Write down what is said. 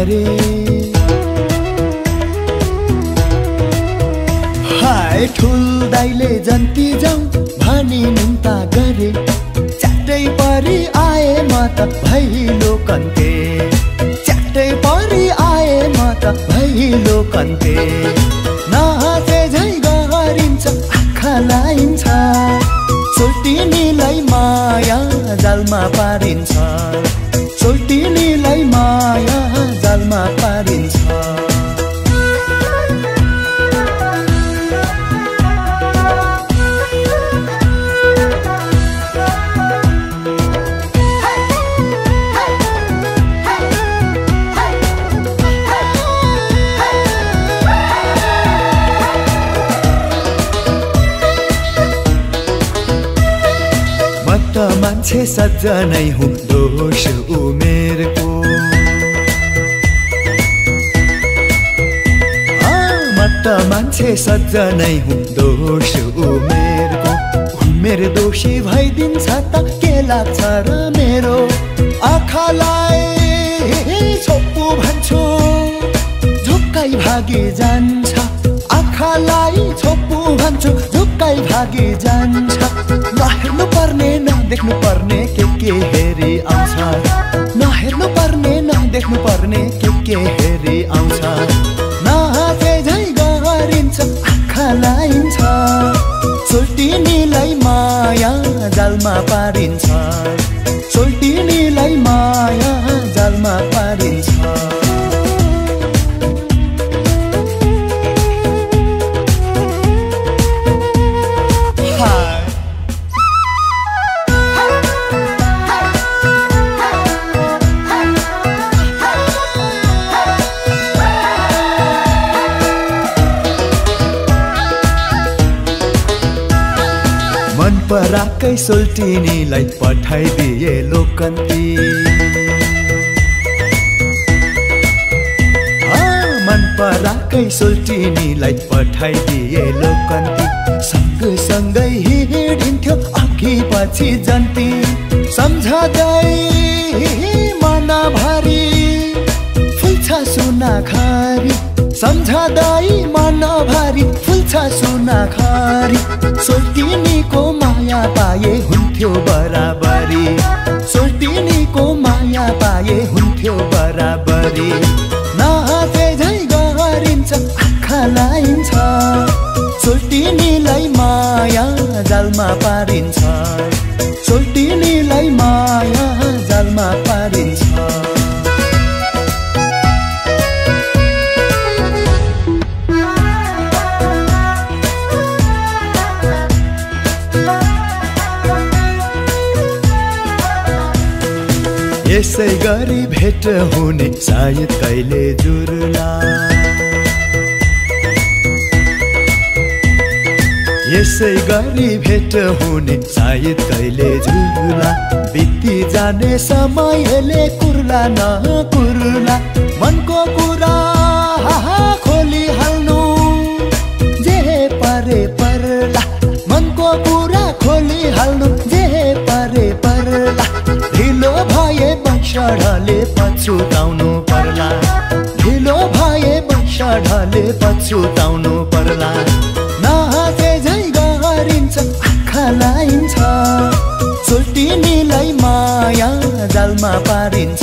गरे हाय ठुल दाइले जन्ती जाउँ भनी निन्ता गरे। च्याटै परि आए म त भैलो कन्ते। च्याटै परि आए म त भैलो कन्ते। नहाते झै गरिन्छ आँखा लाइन्छ। सोल्टिनीलाई माया जालमा पारिन्छ। पारिन्छ। मान्छे सज्जनै हुँ दोष उमेरको। त मान्छे सज्जनै हुँ दोष उमेरको। उमेर दोषी भइदिन्छ त के लाग्छ र मेरो? आँखालाई छोप्पु भन्छु झुक्काइ भागी जान्छ। आँखालाई छोप्पु भन्छु झुक्काइ भागी जान्छ। नहेर्नु पर्ने नदेख्नु पर्ने के के हेरी आउँछ। नहेर्नु पर्ने नदेख्नु पर्ने के के हेरी आउँछ। लाइन्छ सोल्टिनीलाई माया जालमा पारिन्छ। सोल्टिनीलाई माया जालमा मन पराकै सोल्टिनीलाई पठाइदिए लोकन्ती। मन पराकै सोल्टिनीलाई पठाइदिए लोकन्ती। सँगसँगै हिँडिन्थ्यो अघि पछि जन्ती। सम्झँदै सुना खारी सम्झँदै मनभरि फुल्छ सुना खारी माया पाए हुन्थ्यो बराबरी। सोल्टिनीको माया पाए हुन्थ्यो बराबरी। झै माया जालमा पारिन्छ। यसै गरी भेट हुने सायद कहिले जुर्ला। यसै गरी भेट हुने सायद कहिले जुर्ला। बित्ती जाने समयले कुर्ला न कुर्ला। मनको कुरा खोली पछुताउनु पर्ला। ढिलो भए बैसडले पछुताउनु पर्ला। नहाते झै गरिन्छ आँखा लाइन्छ। सोल्टिनीलाई माया जालमा पारिन्छ।